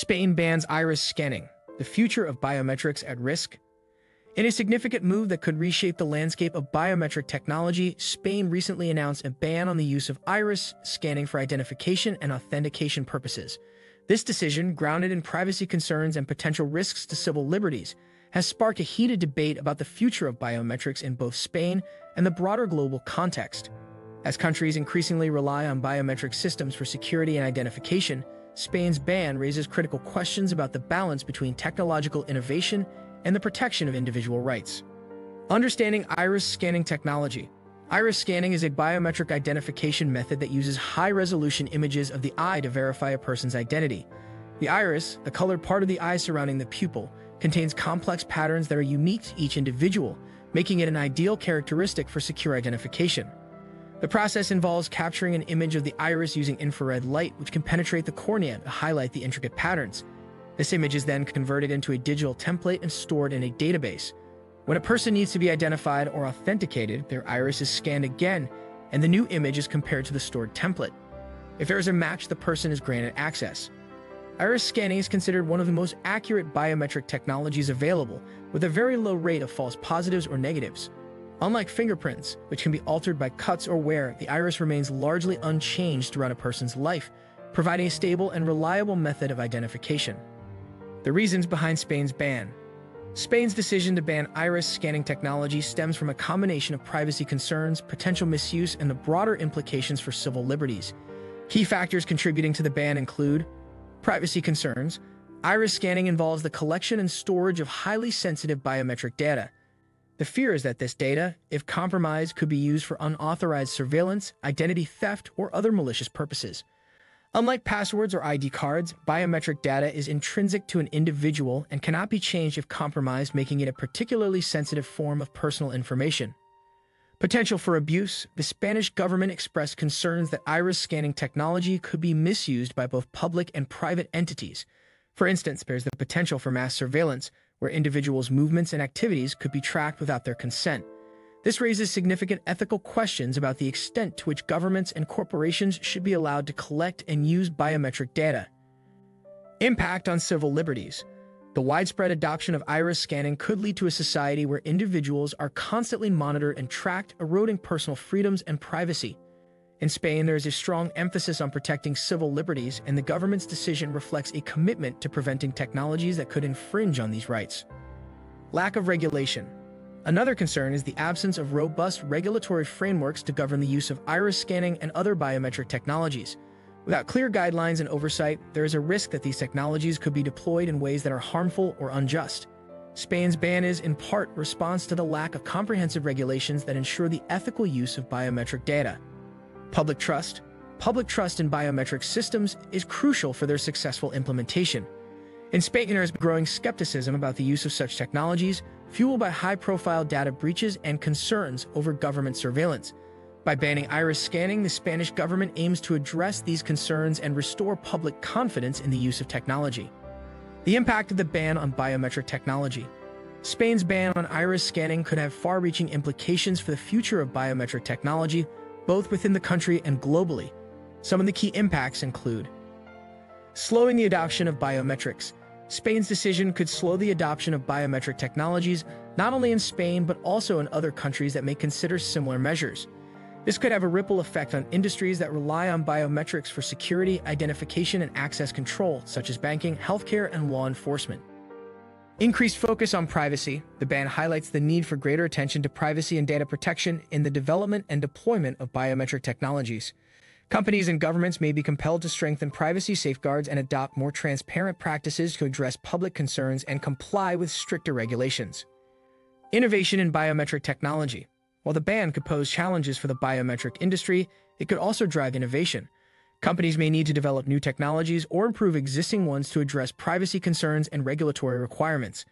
Spain bans iris scanning, the future of biometrics at risk. In a significant move that could reshape the landscape of biometric technology, Spain recently announced a ban on the use of iris scanning for identification and authentication purposes. This decision, grounded in privacy concerns and potential risks to civil liberties, has sparked a heated debate about the future of biometrics in both Spain and the broader global context. As countries increasingly rely on biometric systems for security and identification, Spain's ban raises critical questions about the balance between technological innovation and the protection of individual rights. Understanding iris scanning technology. Iris scanning is a biometric identification method that uses high-resolution images of the eye to verify a person's identity. The iris, the colored part of the eye surrounding the pupil, contains complex patterns that are unique to each individual, making it an ideal characteristic for secure identification. The process involves capturing an image of the iris using infrared light, which can penetrate the cornea to highlight the intricate patterns. This image is then converted into a digital template and stored in a database. When a person needs to be identified or authenticated, their iris is scanned again, and the new image is compared to the stored template. If there is a match, the person is granted access. Iris scanning is considered one of the most accurate biometric technologies available, with a very low rate of false positives or negatives. Unlike fingerprints, which can be altered by cuts or wear, the iris remains largely unchanged throughout a person's life, providing a stable and reliable method of identification. The reasons behind Spain's ban. Spain's decision to ban iris scanning technology stems from a combination of privacy concerns, potential misuse, and the broader implications for civil liberties. Key factors contributing to the ban include privacy concerns. Iris scanning involves the collection and storage of highly sensitive biometric data, the fear is that this data, if compromised, could be used for unauthorized surveillance, identity theft, or other malicious purposes. Unlike passwords or ID cards, biometric data is intrinsic to an individual and cannot be changed if compromised, making it a particularly sensitive form of personal information. Potential for abuse, the Spanish government expressed concerns that iris scanning technology could be misused by both public and private entities. For instance, there's the potential for mass surveillance, where individuals' movements and activities could be tracked without their consent. This raises significant ethical questions about the extent to which governments and corporations should be allowed to collect and use biometric data. Impact on civil liberties. The widespread adoption of iris scanning could lead to a society where individuals are constantly monitored and tracked, eroding personal freedoms and privacy. In Spain, there is a strong emphasis on protecting civil liberties, and the government's decision reflects a commitment to preventing technologies that could infringe on these rights. Lack of regulation. Another concern is the absence of robust regulatory frameworks to govern the use of iris scanning and other biometric technologies. Without clear guidelines and oversight, there is a risk that these technologies could be deployed in ways that are harmful or unjust. Spain's ban is, in part, response to the lack of comprehensive regulations that ensure the ethical use of biometric data. Public trust. Public trust in biometric systems is crucial for their successful implementation. In Spain, there is growing skepticism about the use of such technologies, fueled by high-profile data breaches and concerns over government surveillance. By banning iris scanning, the Spanish government aims to address these concerns and restore public confidence in the use of technology. The impact of the ban on biometric technology. Spain's ban on iris scanning could have far-reaching implications for the future of biometric technology, both within the country and globally. Some of the key impacts include slowing the adoption of biometrics. Spain's decision could slow the adoption of biometric technologies, not only in Spain, but also in other countries that may consider similar measures. This could have a ripple effect on industries that rely on biometrics for security, identification, and access control, such as banking, healthcare, and law enforcement. Increased focus on privacy. The ban highlights the need for greater attention to privacy and data protection in the development and deployment of biometric technologies. Companies and governments may be compelled to strengthen privacy safeguards and adopt more transparent practices to address public concerns and comply with stricter regulations. Innovation in biometric technology. While the ban could pose challenges for the biometric industry, it could also drive innovation. Companies may need to develop new technologies or improve existing ones to address privacy concerns and regulatory requirements.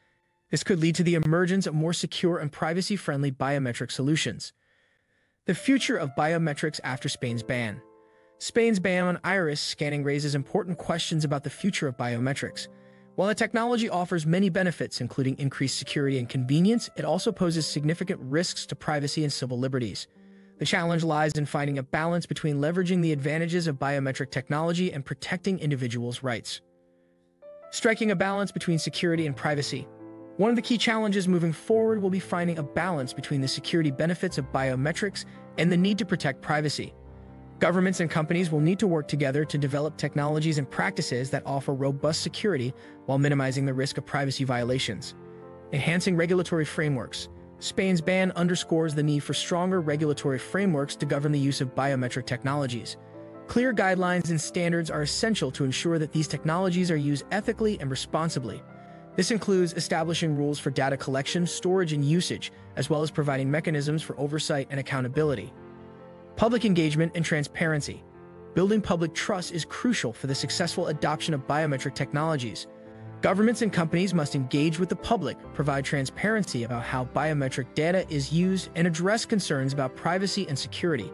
This could lead to the emergence of more secure and privacy-friendly biometric solutions. The future of biometrics after Spain's ban. Spain's ban on iris scanning raises important questions about the future of biometrics. While the technology offers many benefits, including increased security and convenience, it also poses significant risks to privacy and civil liberties. The challenge lies in finding a balance between leveraging the advantages of biometric technology and protecting individuals' rights. striking a balance between security and privacy. One of the key challenges moving forward will be finding a balance between the security benefits of biometrics and the need to protect privacy. Governments and companies will need to work together to develop technologies and practices that offer robust security while minimizing the risk of privacy violations. Enhancing regulatory frameworks. Spain's ban underscores the need for stronger regulatory frameworks to govern the use of biometric technologies. Clear guidelines and standards are essential to ensure that these technologies are used ethically and responsibly. This includes establishing rules for data collection, storage, and usage, as well as providing mechanisms for oversight and accountability. Public engagement and transparency. Building public trust is crucial for the successful adoption of biometric technologies. Governments and companies must engage with the public, provide transparency about how biometric data is used, and address concerns about privacy and security.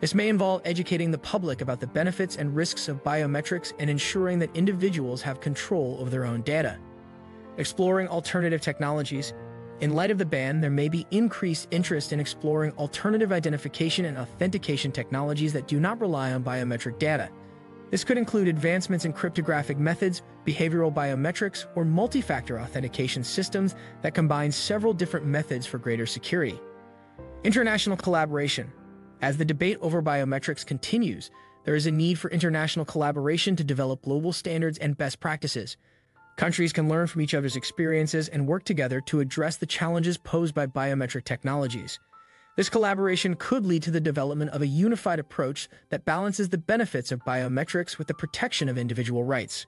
This may involve educating the public about the benefits and risks of biometrics and ensuring that individuals have control over their own data. Exploring alternative technologies, in light of the ban, there may be increased interest in exploring alternative identification and authentication technologies that do not rely on biometric data. This could include advancements in cryptographic methods, behavioral biometrics, or multi-factor authentication systems that combine several different methods for greater security. International collaboration. As the debate over biometrics continues, there is a need for international collaboration to develop global standards and best practices. Countries can learn from each other's experiences and work together to address the challenges posed by biometric technologies. This collaboration could lead to the development of a unified approach that balances the benefits of biometrics with the protection of individual rights.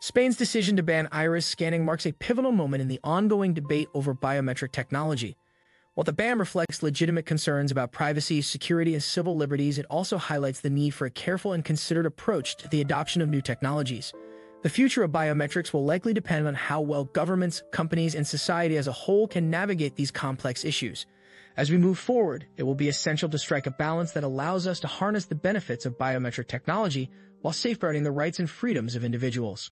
Spain's decision to ban iris scanning marks a pivotal moment in the ongoing debate over biometric technology. While the ban reflects legitimate concerns about privacy, security, and civil liberties, it also highlights the need for a careful and considered approach to the adoption of new technologies. The future of biometrics will likely depend on how well governments, companies, and society as a whole can navigate these complex issues. As we move forward, it will be essential to strike a balance that allows us to harness the benefits of biometric technology while safeguarding the rights and freedoms of individuals.